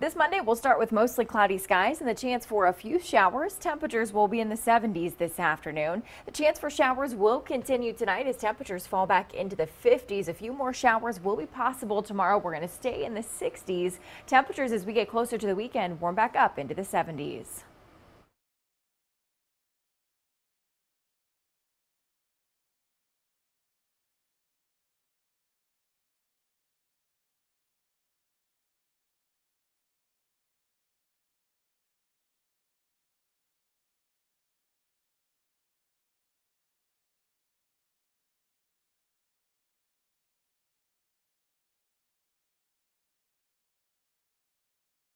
This Monday, we'll start with mostly cloudy skies and the chance for a few showers. Temperatures will be in the 70s this afternoon. The chance for showers will continue tonight as temperatures fall back into the 50s. A few more showers will be possible tomorrow. We're going to stay in the 60s. Temperatures as we get closer to the weekend warm back up into the 70s.